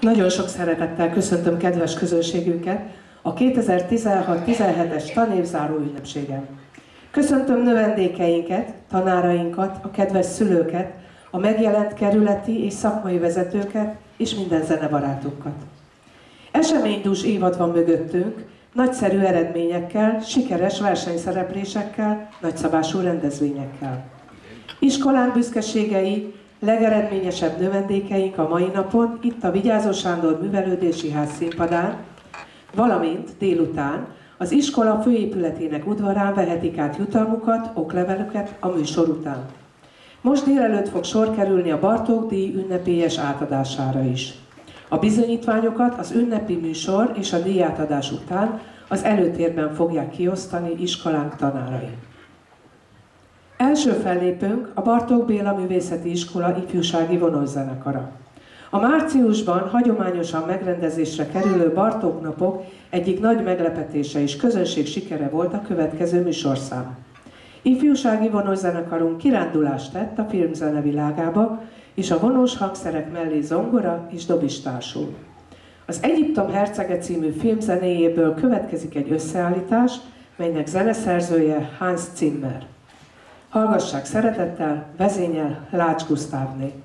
Nagyon sok szeretettel köszöntöm kedves közönségünket a 2016-17-es tanévzáró ünnepségen. Köszöntöm növendékeinket, tanárainkat, a kedves szülőket, a megjelent kerületi és szakmai vezetőket és minden zenebarátunkat. Eseménydús évad van mögöttünk, nagyszerű eredményekkel, sikeres versenyszereplésekkel, nagyszabású rendezvényekkel. Iskolánk büszkeségei, legeredményesebb növendékeink a mai napon itt a Vigyázó Sándor Művelődési Ház színpadán, valamint délután az iskola főépületének udvarán vehetik át jutalmukat, oklevelüket a műsor után. Most délelőtt fog sor kerülni a Bartók díj ünnepélyes átadására is. A bizonyítványokat az ünnepi műsor és a díjátadás után az előtérben fogják kiosztani iskolánk tanárai. Első fellépőnk a Bartók Béla Művészeti Iskola ifjúsági vonószenekara. A márciusban hagyományosan megrendezésre kerülő Bartók napok egyik nagy meglepetése és közönség sikere volt a következő műsorszám. Ifjúsági vonószenekarunk kirándulást tett a filmzene világába, és a vonós hangszerek mellé zongora és dobis társul. Az Egyiptom hercege című film zenéjéből következik egy összeállítás, melynek zeneszerzője Hans Zimmer. Hallgassák szeretettel, vezényel Lács Gusztávné.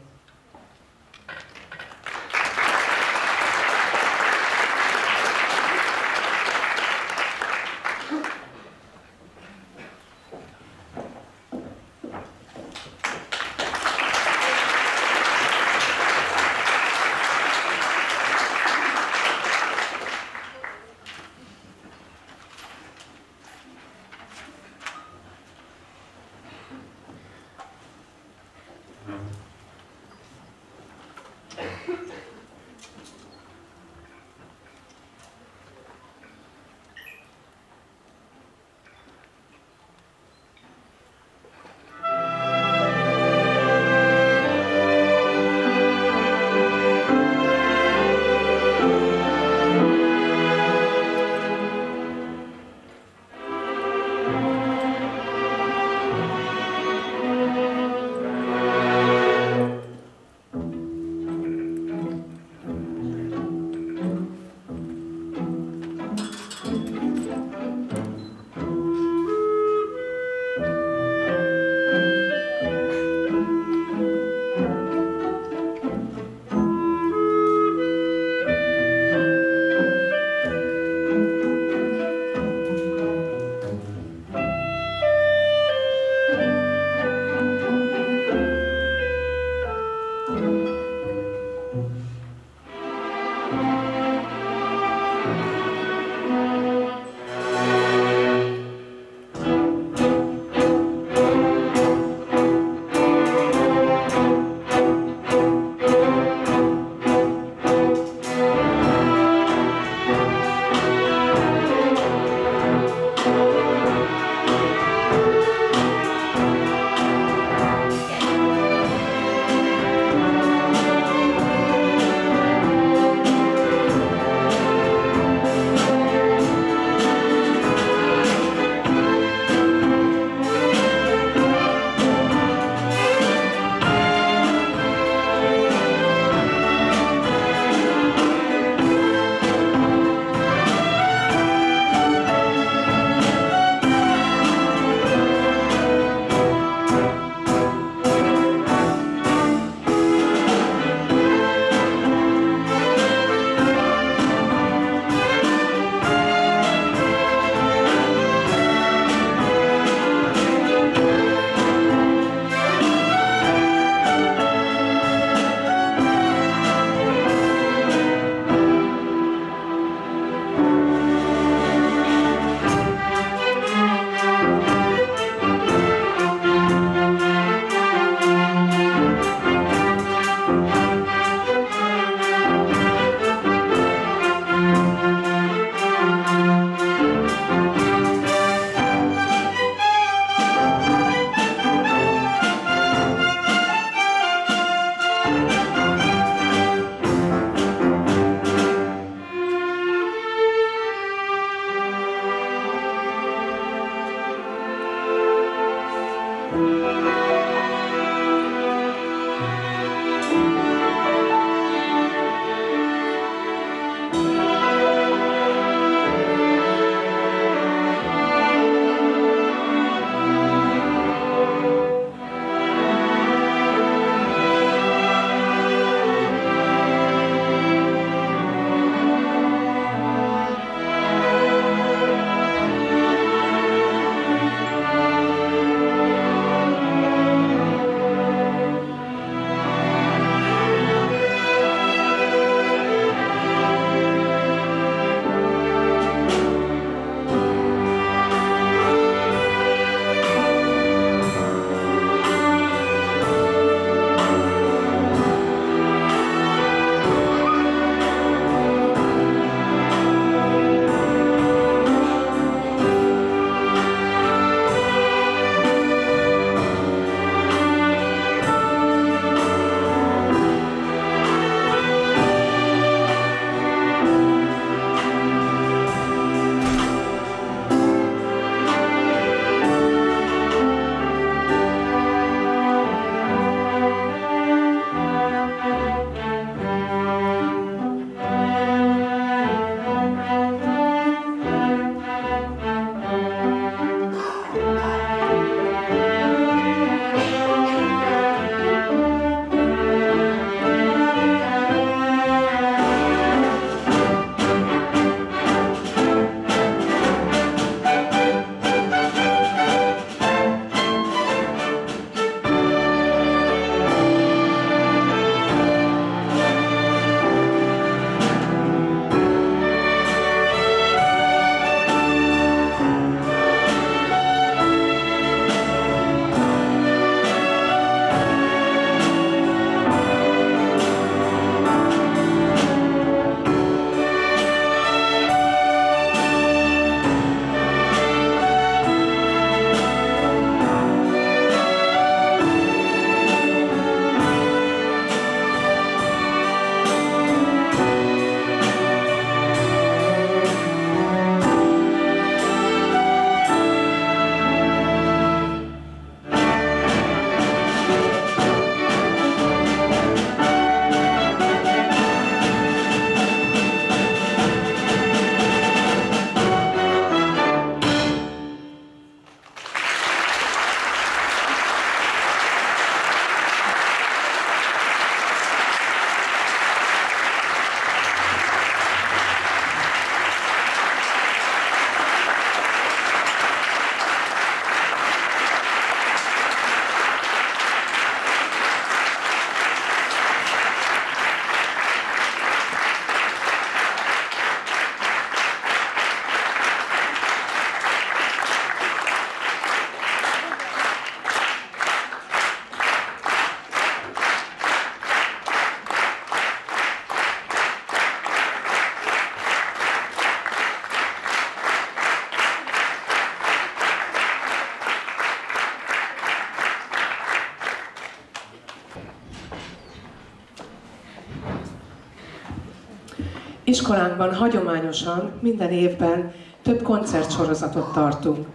Iskolánkban hagyományosan minden évben több koncertsorozatot tartunk.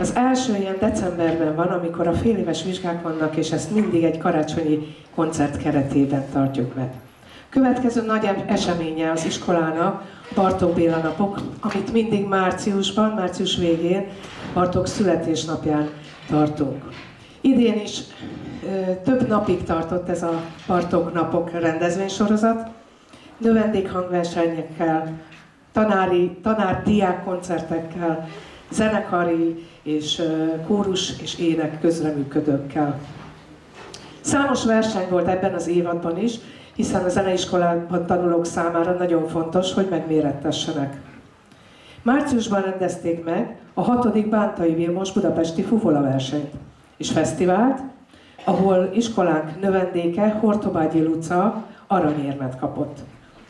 Az első ilyen decemberben van, amikor a fél éves vizsgák vannak, és ezt mindig egy karácsonyi koncert keretében tartjuk meg. Következő nagy eseménye az iskolának Bartók Béla napok, amit mindig márciusban, március végén, Bartók születésnapján tartunk. Idén is ö, több napig tartott ez a Bartók napok rendezvénysorozat, növendékhangversenyekkel, tanári, tanár-diák koncertekkel, zenekari és kórus és ének közreműködőkkel. Számos verseny volt ebben az évadban is, hiszen a zeneiskolában tanulók számára nagyon fontos, hogy megmérettessenek. Márciusban rendezték meg a 6. Bántai Vilmos Budapesti Fuvola versenyt és fesztivált, ahol iskolánk növendéke Hortobágyi Luca aranyérmet kapott.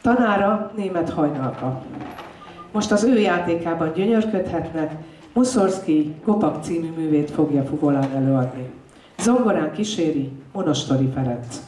Tanára német hajnalka. Most az ő játékában gyönyörködhetnek, Muszorszki Gopak című művét fogja Fuvolán előadni. Zongorán kíséri Monostori Ferenc.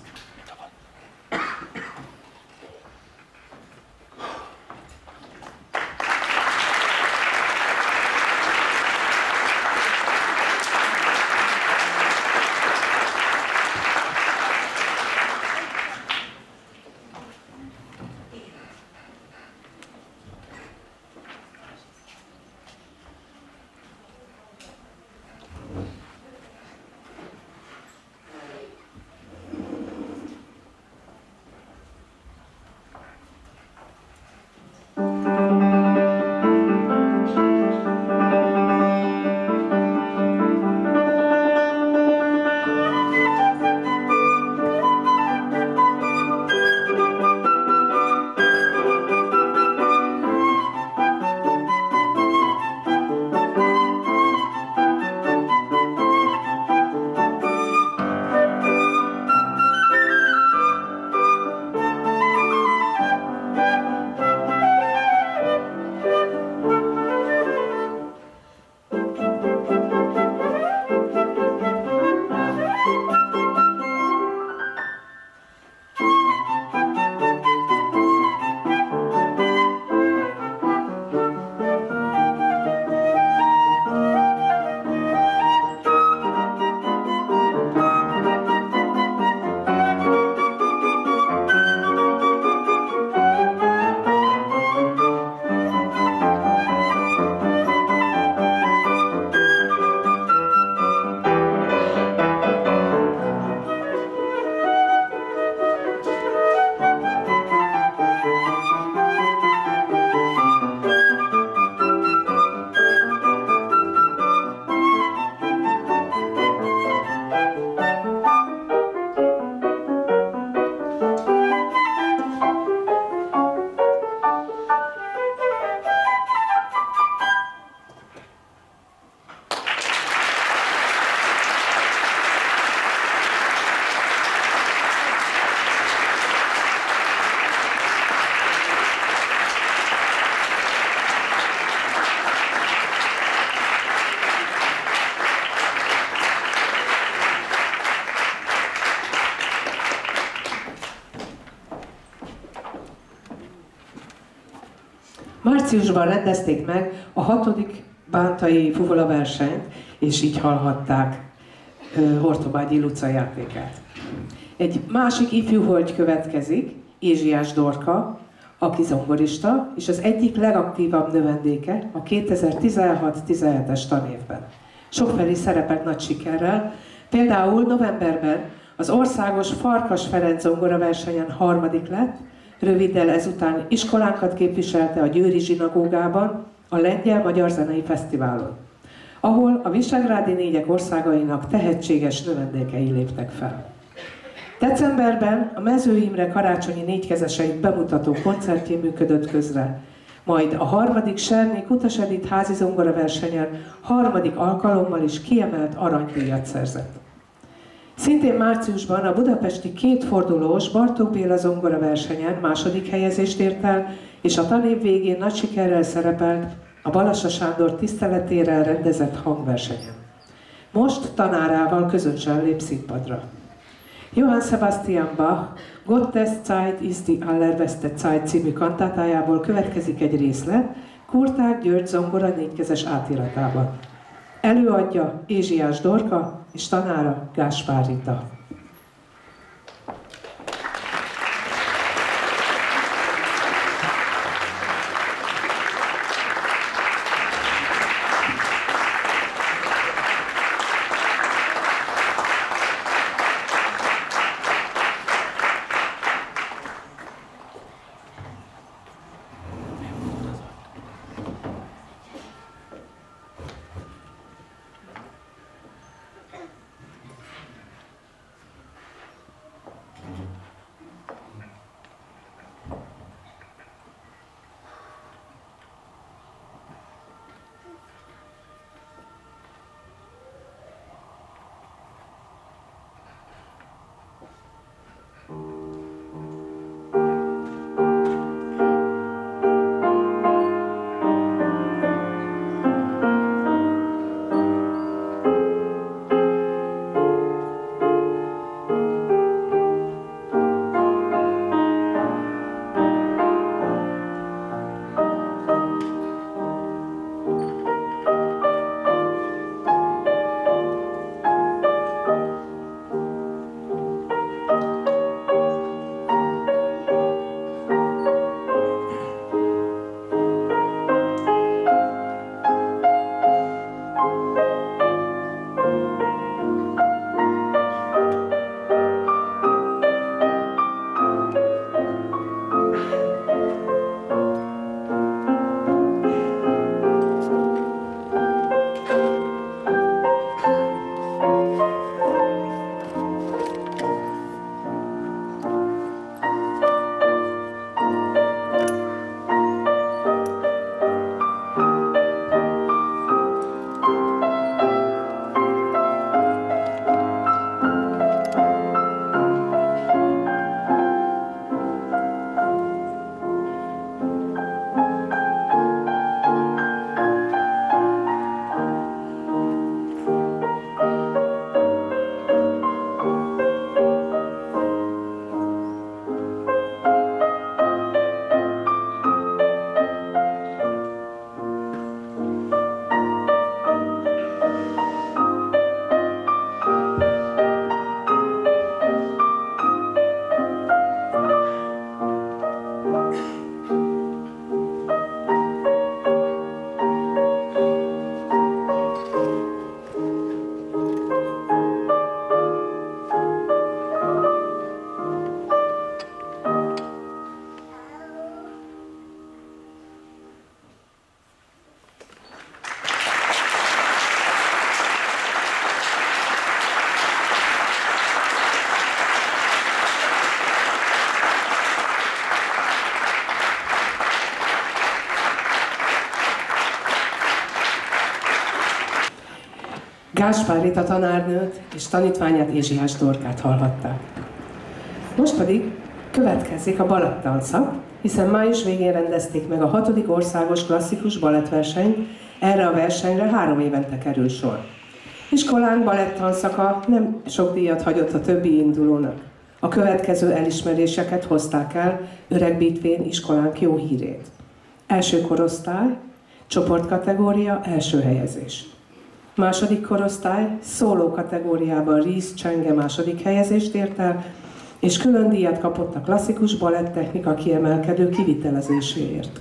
Márciusban rendezték meg a hatodik bántai fuvola versenyt, és így hallhatták Hortobágyi Luca játékát. Egy másik ifjú hölgy következik, Ézsiás Dorka, aki zongorista, és az egyik legaktívabb növendéke a 2016-17-es tanévben. Sokfelé szerepelt nagy sikerrel, például novemberben az országos Farkas Ferenc zongora versenyen harmadik lett, Röviddel ezután iskolánkat képviselte a Győri zsinagógában, a Lengyel-Magyar Zenei Fesztiválon, ahol a Visegrádi négyek országainak tehetséges növendékei léptek fel. Decemberben a Mező Imre karácsonyi négykezeseit bemutató koncertjén működött közre, majd a harmadik Serni Kutas házi zongora versenyen harmadik alkalommal is kiemelt aranydíjat szerzett. Szintén márciusban a budapesti kétfordulós Bartók Béla zongora versenyen második helyezést ért el, és a tanév végén nagy sikerrel szerepelt a Balassa Sándor tiszteletére rendezett hangversenyen. Most tanárával közösen lép színpadra. Johann Sebastian Bach Gottes Zeit ist die allerbeste Zeit című kantátájából következik egy részlet, Kurták György zongora négykezes átiratában. Előadja Ézsiás Dorka és tanára Gáspár Rita. Gáspár Rita tanárnőt és tanítványát Ézsiás Dorkát hallhatták. Most pedig következik a balettanszak, hiszen május végén rendezték meg a hatodik országos klasszikus balettverseny, erre a versenyre három évente kerül sor. Iskolánk balettanszaka nem sok díjat hagyott a többi indulónak. A következő elismeréseket hozták el Öreg Bitvén iskolánk jó hírét. Első korosztály, csoportkategória, első helyezés. Második korosztály szóló kategóriában Ries Csenge második helyezést ért el, és külön díjat kapott a klasszikus baletttechnika kiemelkedő kivitelezéséért.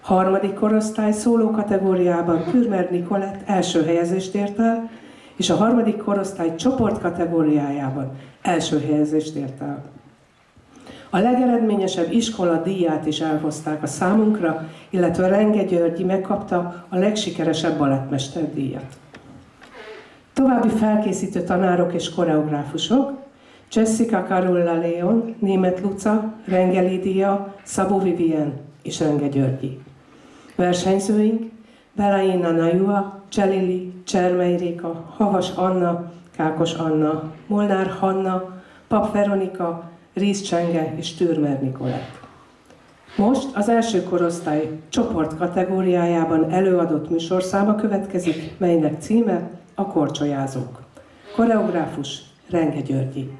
Harmadik korosztály szóló kategóriában Kürmer Nikolett első helyezést ért el, és a harmadik korosztály csoport kategóriájában első helyezést ért el. A legeredményesebb iskola díját is elhozták a számunkra, illetve Renge Györgyi megkapta a legsikeresebb balettmester díjat. További felkészítő tanárok és koreográfusok, Jessica Carolla Leon, Német Luca, Renge Lidia, Szabó Vivien és Renge Györgyi. Versenyzőink Belaina Najua, Cselili, Csermely Réka, Havas Anna, Kákos Anna, Molnár Hanna, Pap Veronika, Ríz Csenge és Türmer Nikolett. Most az első korosztály csoport kategóriájában előadott műsorszáma következik, melynek címe a korcsolyázók. Koreográfus Renge Györgyi.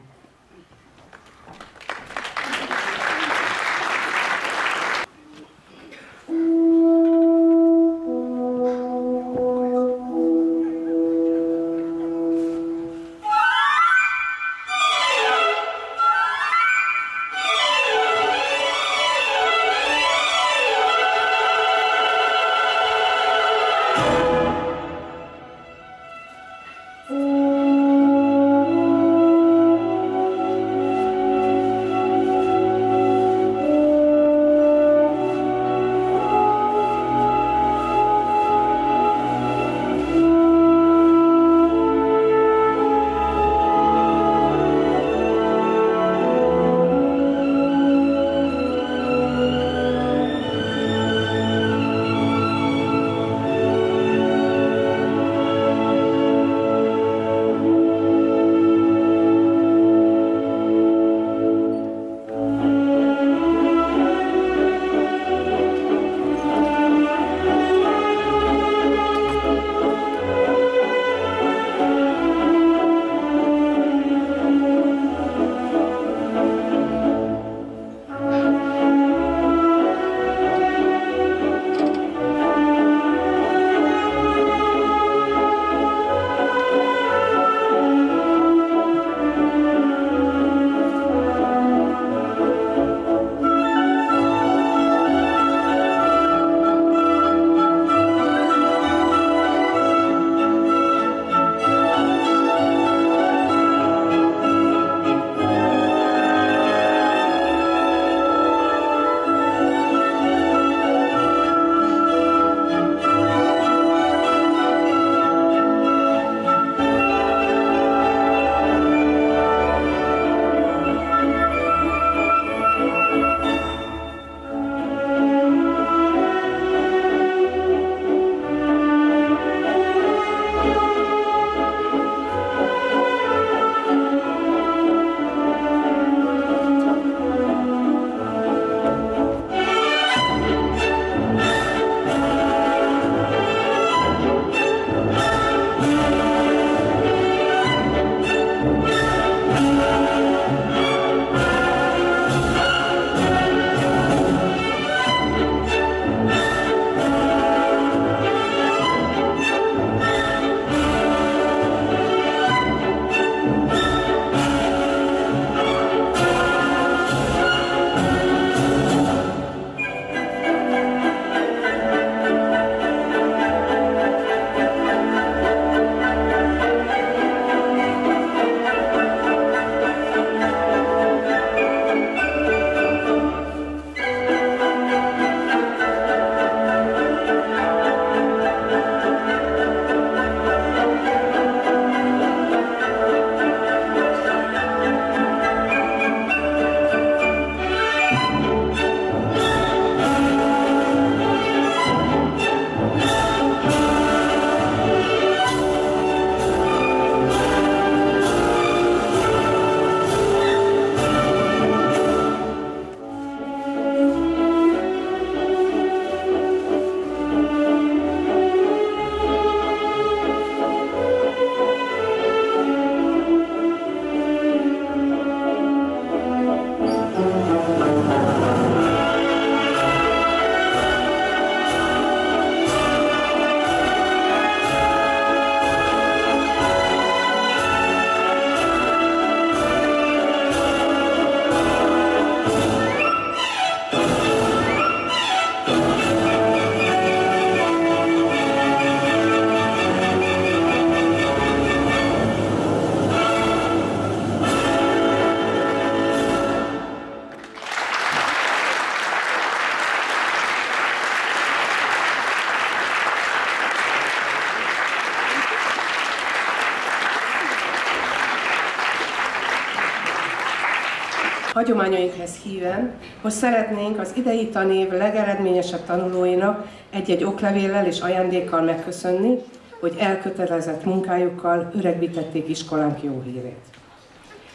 Hagyományainkhez híven, hogy szeretnénk az idei tanév legeredményesebb tanulóinak egy-egy oklevéllel és ajándékkal megköszönni, hogy elkötelezett munkájukkal öregbítették iskolánk jó hírét.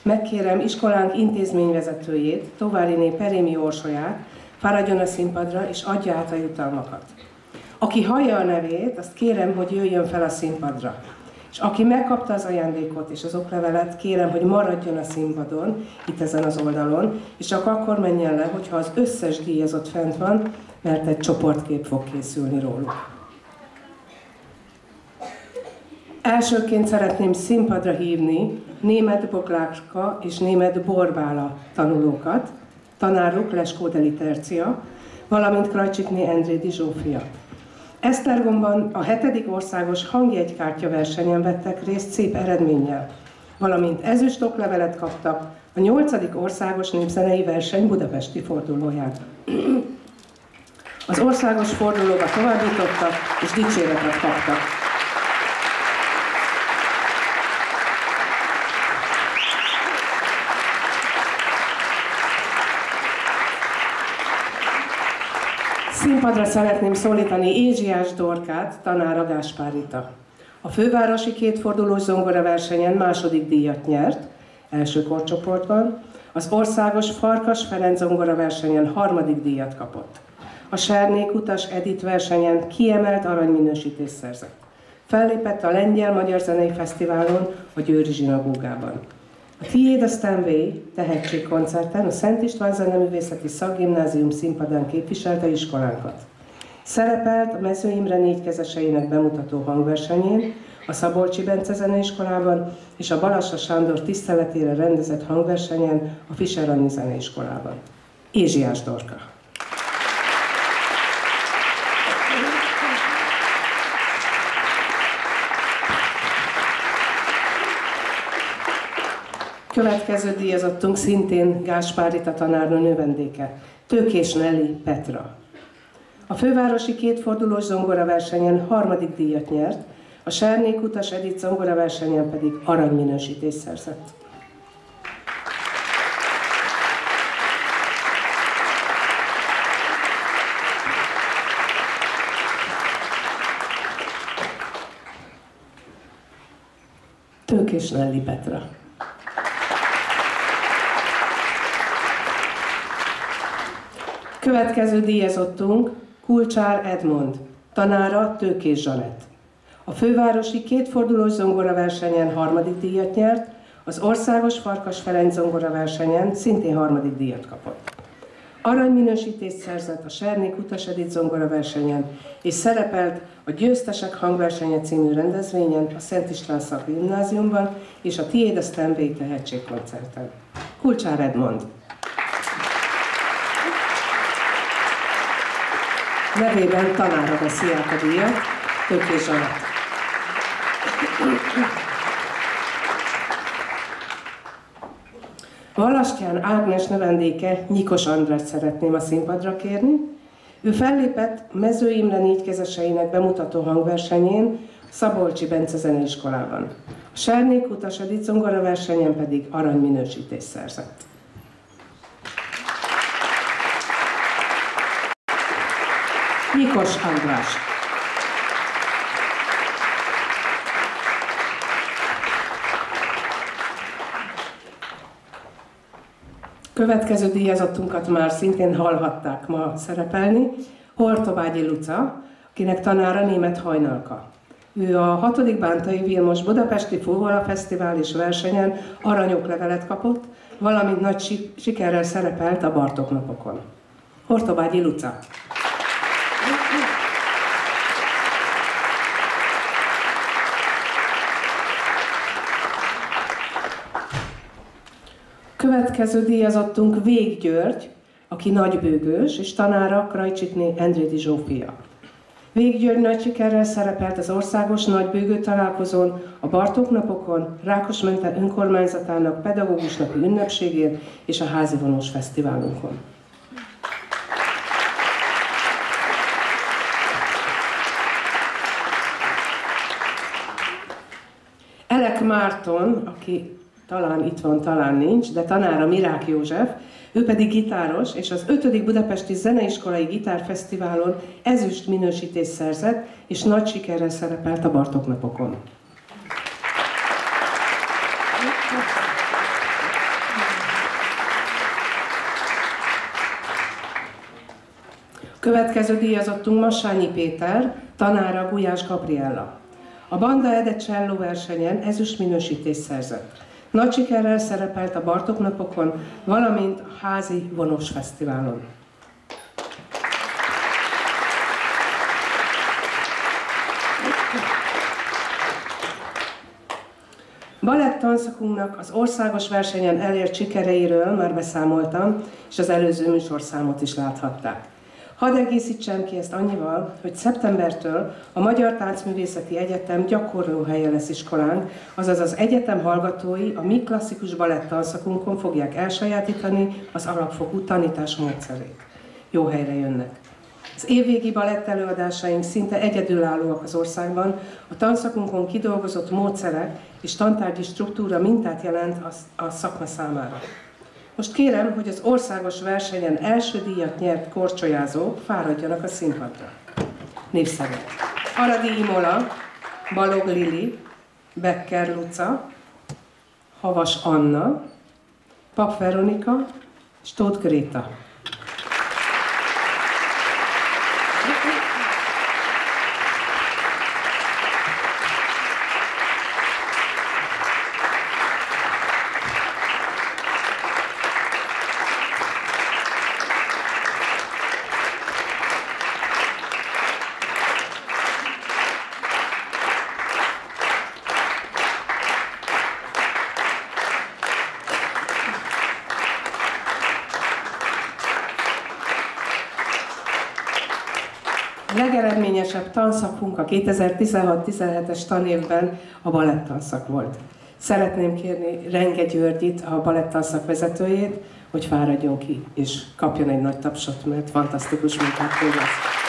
Megkérem iskolánk intézményvezetőjét, Továriné Perémi Orsolyát, fáradjon a színpadra és adja át a jutalmakat. Aki hallja a nevét, azt kérem, hogy jöjjön fel a színpadra. És aki megkapta az ajándékot és az oklevelet, kérem, hogy maradjon a színpadon, itt ezen az oldalon, és csak akkor menjen le, hogyha az összes díjazott fent van, mert egy csoportkép fog készülni róluk. Elsőként szeretném színpadra hívni német Bogláska és német Borbála tanulókat, tanáruk Leskó Delitercia, valamint Krajcsikné Endrédi Zsófia. Esztergomban a hetedik országos hangjegykártya versenyen vettek részt szép eredménnyel, valamint ezüst oklevelet kaptak a nyolcadik országos népzenei verseny budapesti fordulóján. Az országos fordulóba továbbítottak és dicséretet kaptak. Színpadra szeretném szólítani Ézsiás Dorkát, tanára Gáspárita. A fővárosi kétfordulós versenyen második díjat nyert, első korcsoportban, az országos Farkas Ferenc versenyen harmadik díjat kapott. A Sernék Utas Edit versenyen kiemelt aranyminősítést szerzett. Fellépett a Lengyel-Magyar Zenei Fesztiválon a Győri Zsinagógában. A Tiéd a Stanway tehetségkoncerten a Szent István Zeneművészeti Szakgimnázium színpadán képviselte iskolánkat. Szerepelt a Mező Imre négykezeseinek bemutató hangversenyén, a Szabolcsi Bence Zeneiskolában és a Balassa Sándor tiszteletére rendezett hangversenyen a Fischer Anni Zeneiskolában. Ézsiás Dorka. Következő díjazottunk szintén Gáspárita tanárnő növendéke, Tőkés Nelly Petra. A fővárosi kétfordulós versenyen harmadik díjat nyert, a Sernék Utas Edith versenyen pedig aranyminősítést szerzett. Tőkés Nelly Petra. Következő díjazottunk Kulcsár Edmond, tanára Tőkés Zsanett. A fővárosi kétfordulós versenyen harmadik díjat nyert, az országos Farkas Ferenc versenyen szintén harmadik díjat kapott. Aranyminősítést szerzett a Sernék Utas Edith versenyen, és szerepelt a Győztesek hangversenye című rendezvényen a Szent István Szakgimnáziumban és a Tiéd a Stanway tehetségkoncerten. Kulcsár Edmond. Nevében át a díjat, Tökés Zsanett. Valastyán Ágnes növendéke Nyikos András szeretném a színpadra kérni. Ő fellépett Mező Imre négykezeseinek bemutató hangversenyén Szabolcsi Bence zeneiskolában. A Sernék Utas Edith versenyen pedig aranyminősítést szerzett. Mikos András. Következő díjazottunkat már szintén hallhatták ma szerepelni, Hortobágyi Luca, akinek tanára német hajnalka. Ő a 6. Bántai Vilmos Budapesti Fúvola Fesztivál és versenyen aranyoklevelet kapott, valamint nagy sikerrel szerepelt a Bartok napokon. Hortobágyi Luca. Következő díjazottunk Vég György, aki nagybőgős, és tanára Krajcsikné Endrédi Zsófia. Vég György nagy sikerrel szerepelt az országos nagybőgő találkozón, a Bartók napokon, Rákosmente önkormányzatának pedagógus napi ünnepségén és a házi vonós fesztiválunkon. Elek Márton, aki talán itt van, talán nincs, de tanára Mirák József, Ő pedig gitáros, és az 5. Budapesti Zeneiskolai Gitárfesztiválon ezüst minősítést szerzett, és nagy sikerrel szerepelt a Bartok napokon. Következő díjazottunk Massányi Péter, tanára Gulyás Gabriella. A Banda Ede Cello versenyen ezüst minősítést szerzett. Nagy sikerrel szerepelt a Bartok napokon, valamint a Házi Vonós Fesztiválon. Balett tanszakunknak az országos versenyen elért sikereiről már beszámoltam, és az előző műsorszámot is láthatták. Hadd egészítsem ki ezt annyival, hogy szeptembertől a Magyar Táncművészeti Egyetem gyakorlóhelye lesz iskolánk, azaz az egyetem hallgatói a mi klasszikus balett tanszakunkon fogják elsajátítani az alapfokú tanítás módszerét. Jó helyre jönnek. Az évvégi balett előadásaink szinte egyedülállóak az országban, a tanszakunkon kidolgozott módszerek és tantárgyi struktúra mintát jelent a szakma számára. Most kérem, hogy az országos versenyen első díjat nyert korcsolyázók fáradjanak a színpadra. Népszerűen. Aradi Imola, Balog Lili, Becker Luca, Havas Anna, Pap Veronika és Tóth Gréta. Legeredményesebb tanszakunk a 2016-17-es tanévben a balettanszak volt. Szeretném kérni Renge Györgyit, a balettanszak vezetőjét, hogy fáradjon ki, és kapjon egy nagy tapsot, mert fantasztikus munkát végez.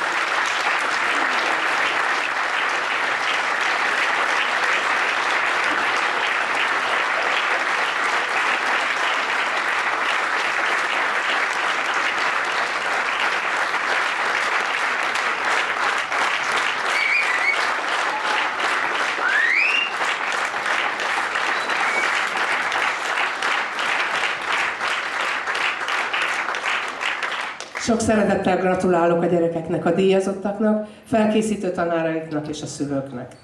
Sok szeretettel gratulálok a gyerekeknek, a díjazottaknak, felkészítő tanáraiknak és a szülőknek.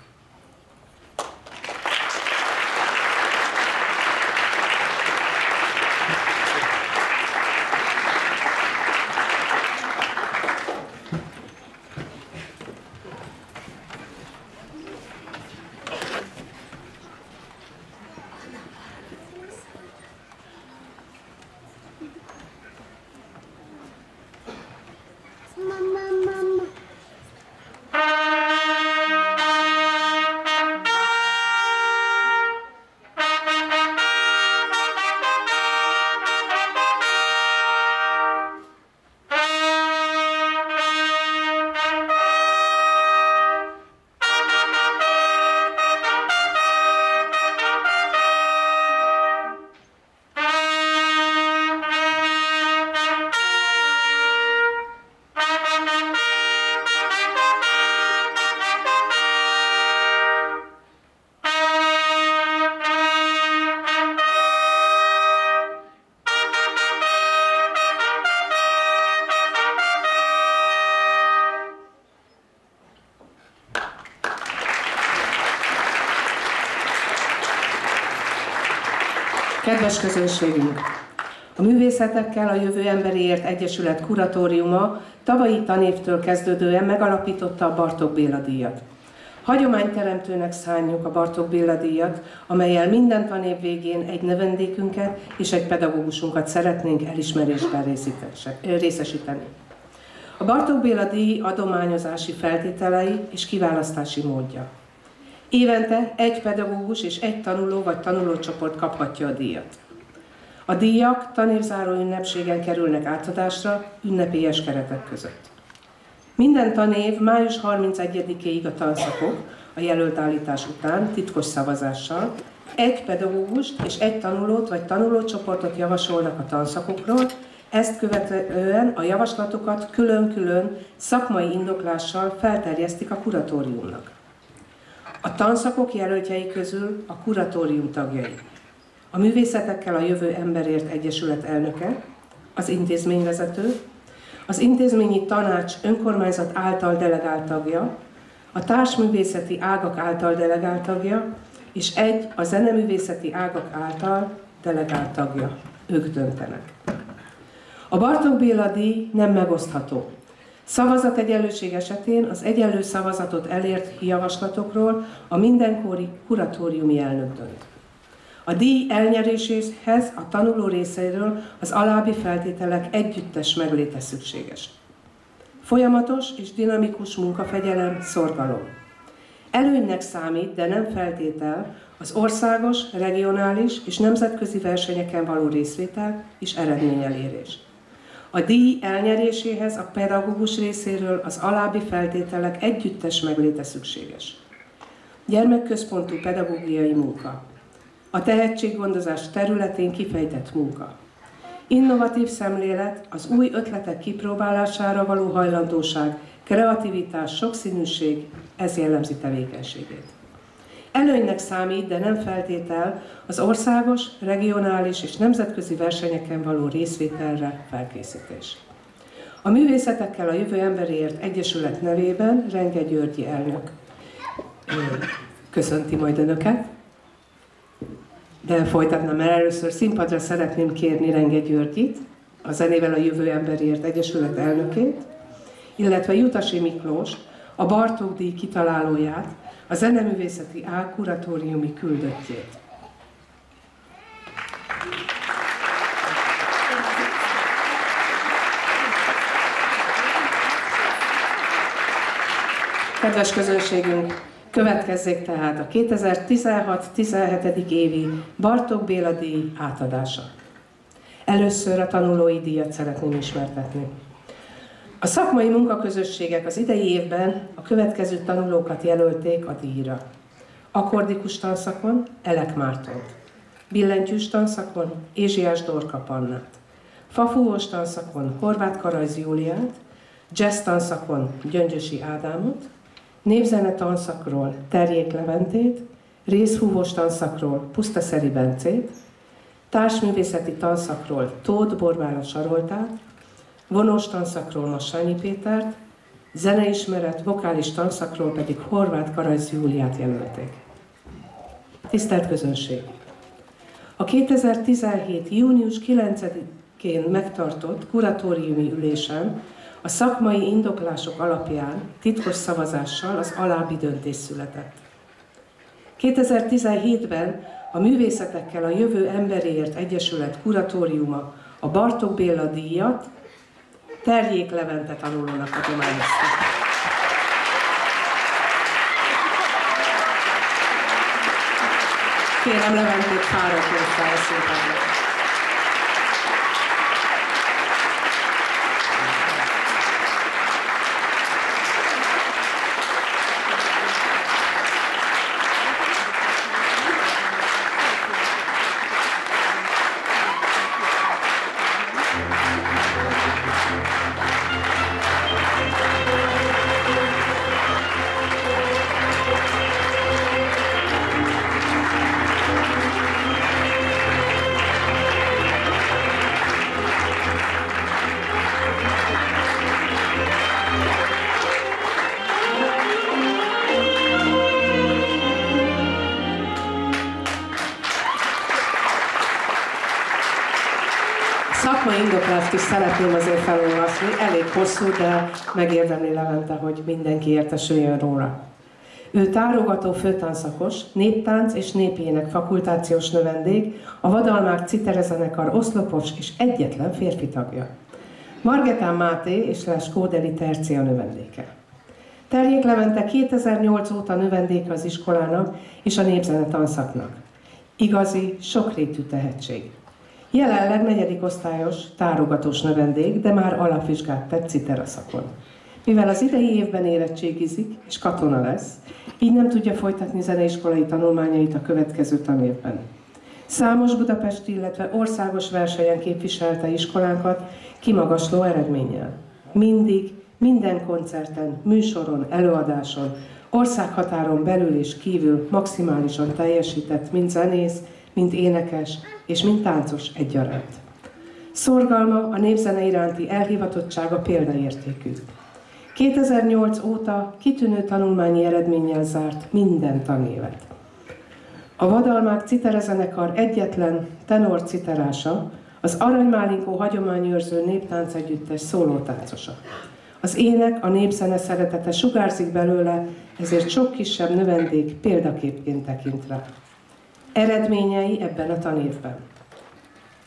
Kedves közönségünk! A Művészetekkel a Jövő Emberéért Egyesület kuratóriuma tavalyi tanévtől kezdődően megalapította a Bartók Béla díjat. Hagyományteremtőnek szánjuk a Bartók Béla díjat, amelyel minden tanév végén egy növendékünket és egy pedagógusunkat szeretnénk elismerésben részesíteni. A Bartók Béla díj adományozási feltételei és kiválasztási módja. Évente egy pedagógus és egy tanuló vagy tanulócsoport kaphatja a díjat. A díjak tanévzáró ünnepségen kerülnek átadásra ünnepélyes keretek között. Minden tanév május 31-ig a tanszakok a jelölt állítás után titkos szavazással egy pedagógust és egy tanulót vagy tanulócsoportot javasolnak a tanszakokról, ezt követően a javaslatokat külön-külön szakmai indoklással felterjesztik a kuratóriumnak. A tanszakok jelöltjei közül a kuratórium tagjai. A Művészetekkel a Jövő Emberért Egyesület elnöke, az intézményvezető, az intézményi tanács önkormányzat által delegált tagja, a társművészeti ágak által delegált tagja, és egy a zeneművészeti ágak által delegált tagja. Ők döntenek. A Bartók Béla díj nem megosztható. Szavazat egyenlőség esetén az egyenlő szavazatot elért javaslatokról a mindenkori kuratóriumi elnök dönt. A díj elnyeréséhez a tanuló részéről az alábbi feltételek együttes megléte szükséges. Folyamatos és dinamikus munkafegyelem, szorgalom. Előnynek számít, de nem feltétel az országos, regionális és nemzetközi versenyeken való részvétel és eredményelérés. A díj elnyeréséhez a pedagógus részéről az alábbi feltételek együttes megléte szükséges. Gyermekközpontú pedagógiai munka. A tehetséggondozás területén kifejtett munka. Innovatív szemlélet, az új ötletek kipróbálására való hajlandóság, kreativitás, sokszínűség, ez jellemzi tevékenységét. Előnynek számít, de nem feltétel az országos, regionális és nemzetközi versenyeken való részvételre felkészítés. A Művészetekkel a Jövő Emberéért Egyesület nevében Renge Györgyi elnök köszönti majd Önöket, de folytatnám el először színpadra szeretném kérni Renge Györgyit, a zenével a Jövő Emberért Egyesület elnökét, illetve Jutasi Miklós, a Bartók díj kitalálóját, a Zeneművészeti Ág kuratóriumi küldöttjét. Kedves közönségünk, következzék tehát a 2016-17. évi Bartók Béla díj átadása. Először a tanulói díjat szeretném ismertetni. A szakmai munkaközösségek az idei évben a következő tanulókat jelölték a díjra. Akkordikus tanszakon Elek Mártont, billentyűs tanszakon Ézsiás Dorka Pannát, fafúvós tanszakon Horváth Karajz Júliát, jazz tanszakon Gyöngyösi Ádámot, népzene tanszakról Terjék Leventét, részhúvós tanszakról Pusztaszeri Bencét, társművészeti tanszakról Tóth Borbála Saroltát, vonós tanszakról Massányi Pétert, zeneismeret, vokális tanszakról pedig Horváth Karajsz Júliát jelölték. Tisztelt közönség! A 2017. június 9-én megtartott kuratóriumi ülésen a szakmai indoklások alapján titkos szavazással az alábbi döntés született. 2017-ben a Művészetekkel a Jövő Emberéért Egyesület kuratóriuma a Bartók Béla díjat Terjék Levente tanulónak adományozta. Kérem Leventét fáradjon fel a színpadra. szeretném azért felolvasni, elég hosszú, de megérdemli Levente, hogy mindenki értesüljön róla. Ő tárogató főtanszakos, néptánc és népének fakultációs növendék, a Vadalmák Citerezenekar oszlopos és egyetlen férfi tagja. Margetán Máté és Les Kódeli Tercia növendéke. Terjék Levente 2008 óta növendéke az iskolának és a népzene tanszaknak. Igazi, sokrétű tehetség. Jelenleg negyedik osztályos, tárogatós növendék, de már alapvizsgát tett citeraszakon. Mivel az idei évben érettségizik és katona lesz, így nem tudja folytatni zeneiskolai tanulmányait a következő tanévben. Számos budapesti, illetve országos versenyen képviselte iskolánkat kimagasló eredménnyel. Mindig, minden koncerten, műsoron, előadáson, országhatáron belül és kívül maximálisan teljesített, mint zenész, mint énekes és mint táncos egyaránt. Szorgalma a népzene iránti elhivatottsága példaértékű. 2008 óta kitűnő tanulmányi eredménnyel zárt minden tanévet. A Vadalmák citerezenekar egyetlen tenor citerása, az Aranymálinkó hagyományőrző néptánc együttes szólótáncosa. Az ének, a népzene szeretete sugárzik belőle, ezért sok kisebb növendék példaképként tekint rá. Eredményei ebben a tanévben.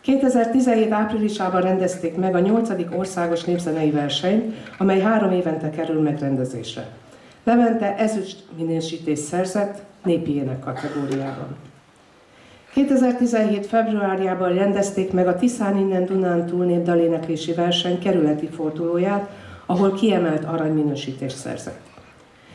2017 áprilisában rendezték meg a 8. országos népzenei versenyt, amely három évente kerül megrendezésre. Levente ezüst minősítést szerzett népi ének kategóriában. 2017. februárjában rendezték meg a Tiszán innen Dunán túl népdaléneklési verseny kerületi fordulóját, ahol kiemelt aranyminősítést szerzett.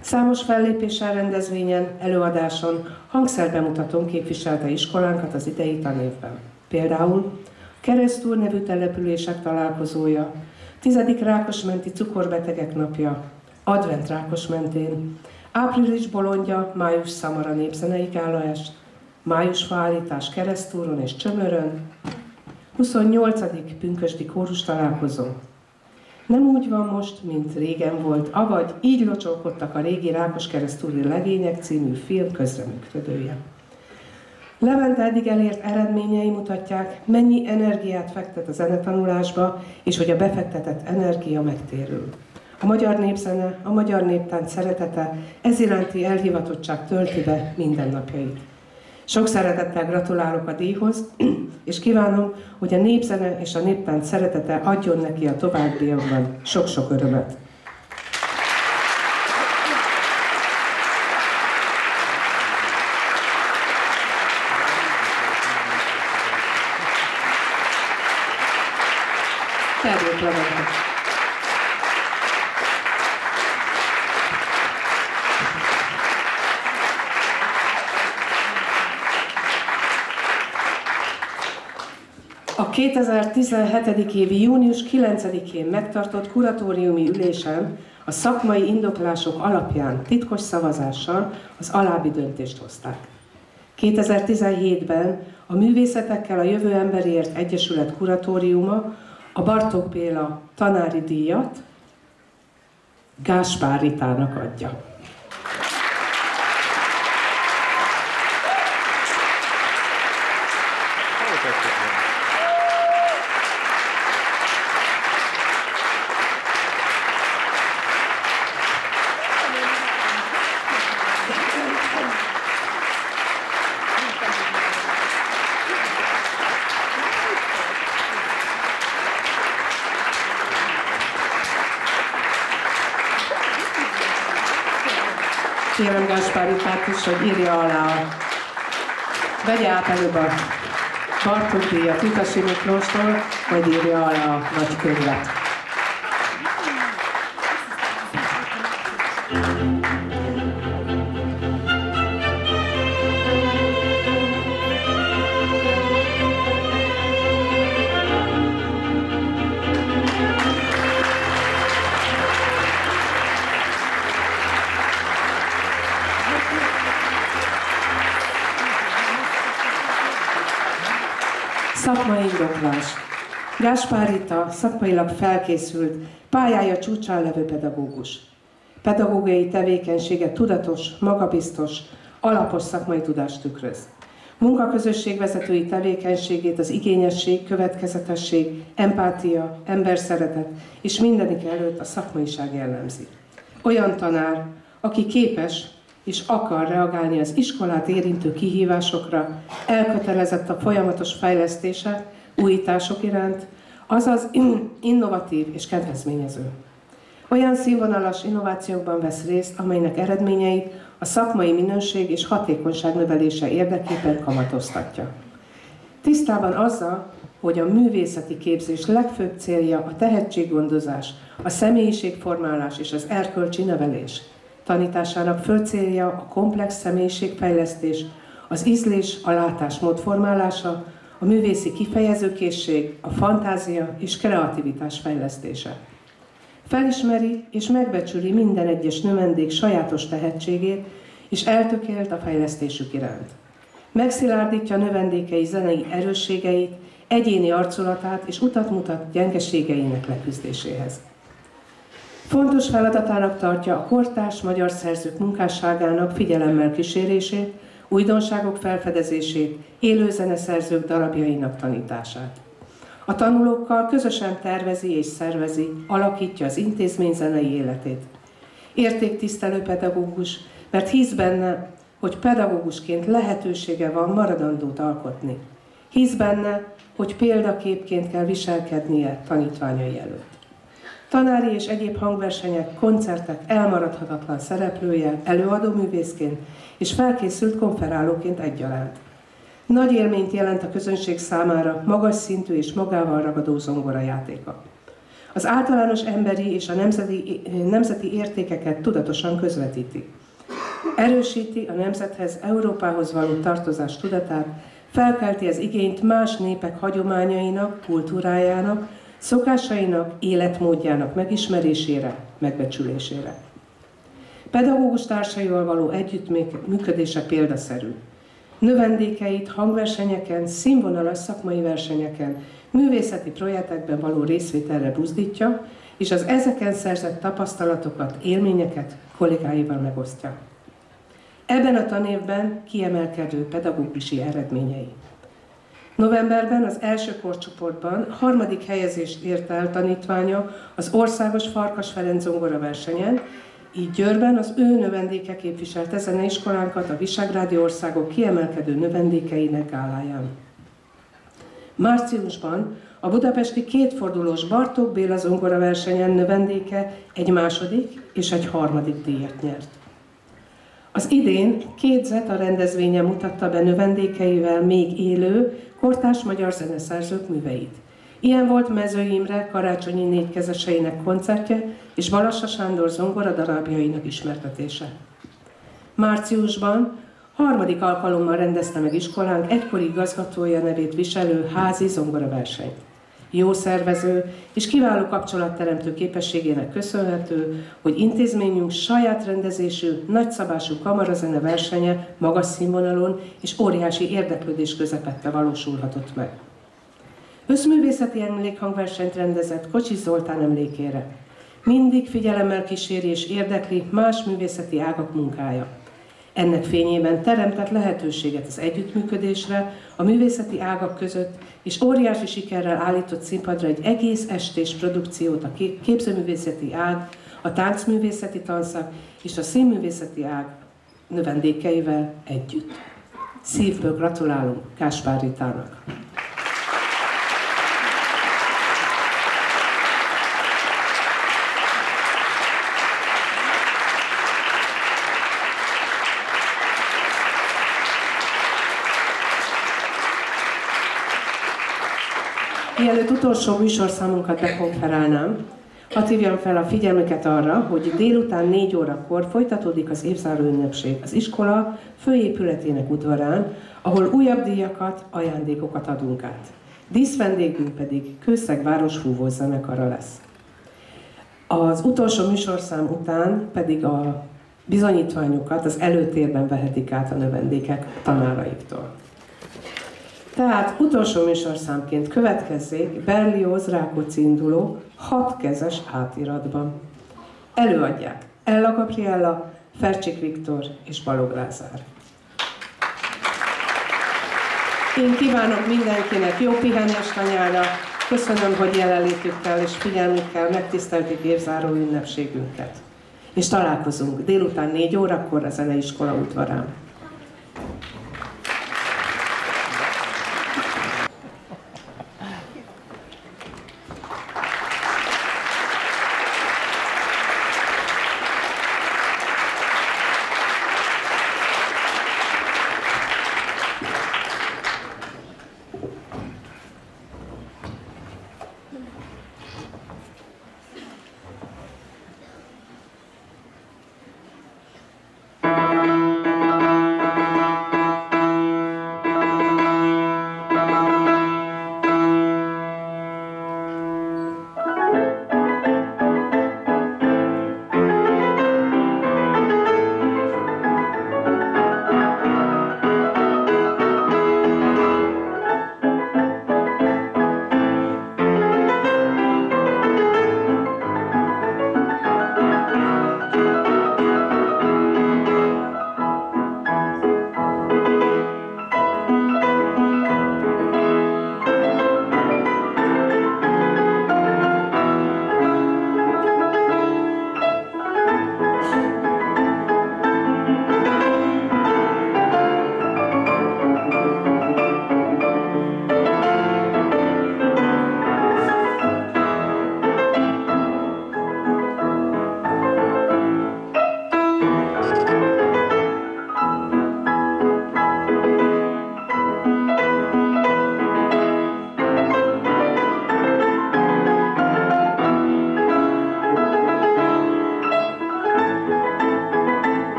Számos fellépéssel, rendezvényen, előadáson, hangszerbemutatón képviselte iskolánkat az idei tanévben. Például Keresztúr nevű települések találkozója, 10. Rákosmenti cukorbetegek napja, Advent Rákosmentén, április bolondja, május szamara népzenei gálaest, május faállítás Keresztúron és Csömörön, 28. pünkösdi kórus találkozó. Nem úgy van most, mint régen volt, avagy így locsolkodtak a régi Rákos keresztúri legények című film közreműködője. Levente eddig elért eredményei mutatják, mennyi energiát fektet a zenetanulásba, és hogy a befektetett energia megtérül. A magyar népzene, a magyar néptánc szeretete, ez iránti elhivatottság tölti be mindennapjait. Sok szeretettel gratulálok a díjhoz, és kívánom, hogy a népzene és a néptánc szeretete adjon neki a továbbiakban sok-sok örömet. Terjük A 2017. évi június 9-én megtartott kuratóriumi ülésen a szakmai indoklások alapján titkos szavazással az alábbi döntést hozták. 2017-ben a Művészetekkel a Jövő Emberért Egyesület kuratóriuma a Bartók Béla tanári díjat Gáspár Ritának adja. Kérem Gáspári is, hogy írja alá. Vegye át előbb a Bartók díjat Vitasi Miklóstól, vagy írja alá a nagy Gáspár Rita szakmailag felkészült, pályája csúcsán levő pedagógus. Pedagógiai tevékenysége tudatos, magabiztos, alapos szakmai tudást tükröz. Munkaközösségvezetői tevékenységét az igényesség, következetesség, empátia, emberszeretet és mindenik előtt a szakmaiság jellemzi. Olyan tanár, aki képes és akar reagálni az iskolát érintő kihívásokra, elkötelezett a folyamatos fejlesztése, újítások iránt, azaz innovatív és kedvezményező. Olyan színvonalas innovációkban vesz részt, amelynek eredményeit a szakmai minőség és hatékonyság növelése érdekében kamatoztatja. Tisztában azzal, hogy a művészeti képzés legfőbb célja a tehetséggondozás, a személyiségformálás és az erkölcsi nevelés. Tanításának fő célja a komplex személyiségfejlesztés, az ízlés, a látásmód formálása, a művészi kifejezőkészség, a fantázia és kreativitás fejlesztése. Felismeri és megbecsüli minden egyes növendék sajátos tehetségét, és eltökélt a fejlesztésük iránt. Megszilárdítja növendékei zenei erősségeit, egyéni arculatát és utat mutat gyengeségeinek leküzdéséhez. Fontos feladatának tartja a kortárs magyar szerzők munkásságának figyelemmel kísérését, újdonságok felfedezését, élő zeneszerzők darabjainak tanítását. A tanulókkal közösen tervezi és szervezi, alakítja az intézmény zenei életét. Értéktisztelő pedagógus, mert hisz benne, hogy pedagógusként lehetősége van maradandót alkotni. Hisz benne, hogy példaképként kell viselkednie tanítványai előtt. Tanári és egyéb hangversenyek, koncertek elmaradhatatlan szereplője, előadóművészként és felkészült konferálóként egyaránt. Nagy élményt jelent a közönség számára magas szintű és magával ragadó zongorajátéka. Az általános emberi és a nemzeti, nemzeti értékeket tudatosan közvetíti. Erősíti a nemzethez, Európához való tartozás tudatát, felkelti az igényt más népek hagyományainak, kultúrájának, szokásainak, életmódjának megismerésére, megbecsülésére. Pedagógus társaival való együttműködése példaszerű. Növendékeit hangversenyeken, színvonalas szakmai versenyeken, művészeti projektekben való részvételre buzdítja, és az ezeken szerzett tapasztalatokat, élményeket kollégáival megosztja. Ebben a tanévben kiemelkedő pedagógusi eredményei. Novemberben az első korcsoportban harmadik helyezést ért el tanítványa az Országos Farkas Ferenc zongora versenyen, így Győrben az ő növendéke képviselte zeneiskolánkat a Visegrádi országok kiemelkedő növendékeinek gáláján. Márciusban a budapesti kétfordulós Bartók Béla zongora versenyen növendéke egy második és egy harmadik díjat nyert. Az idén két Zeta rendezvényen mutatta be növendékeivel még élő, kortás magyar zeneszerzők műveit. Ilyen volt Mező Imre karácsonyi négykezeseinek koncertje és Balassa Sándor zongora darabjainak ismertetése. Márciusban harmadik alkalommal rendezte meg iskolánk egykori igazgatója nevét viselő házi zongoraversenyt jó szervező és kiváló kapcsolatteremtő képességének köszönhető, hogy intézményünk saját rendezésű, nagyszabású kamarazene versenye magas színvonalon és óriási érdeklődés közepette valósulhatott meg. Összművészeti emlékhangversenyt rendezett Kocsi Zoltán emlékére. Mindig figyelemmel kíséri és érdekli más művészeti ágak munkája. Ennek fényében teremtett lehetőséget az együttműködésre a művészeti ágak között, és óriási sikerrel állított színpadra egy egész estés produkciót a képzőművészeti ág, a táncművészeti tanszak és a színművészeti ág növendékeivel együtt. Szívből gratulálunk Káspár Ritának! Mielőtt utolsó műsorszámunkat bekonferálnám, hadd hívjam fel a figyelmüket arra, hogy délután 4 órakor folytatódik az évzáró ünnepség az iskola főépületének udvarán, ahol újabb díjakat, ajándékokat adunk át. Díszvendégünk pedig Kőszeg város zenekara lesz. Az utolsó műsorszám után pedig a bizonyítványokat az előtérben vehetik át a növendékek tanáraiktól. Tehát utolsó műsorszámként következzék Berlioz Rákóczi induló hatkezes átiratban. Előadják Ella Gabriella, Fercsik Viktor és Balog Lázár. Én kívánok mindenkinek jó pihenést anyára, köszönöm, hogy jelenlétükkel és figyelmükkel megtisztelték évzáró ünnepségünket. És találkozunk délután négy órakor a zeneiskola udvarán.